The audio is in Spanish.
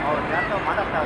Ahorreando, mal hasta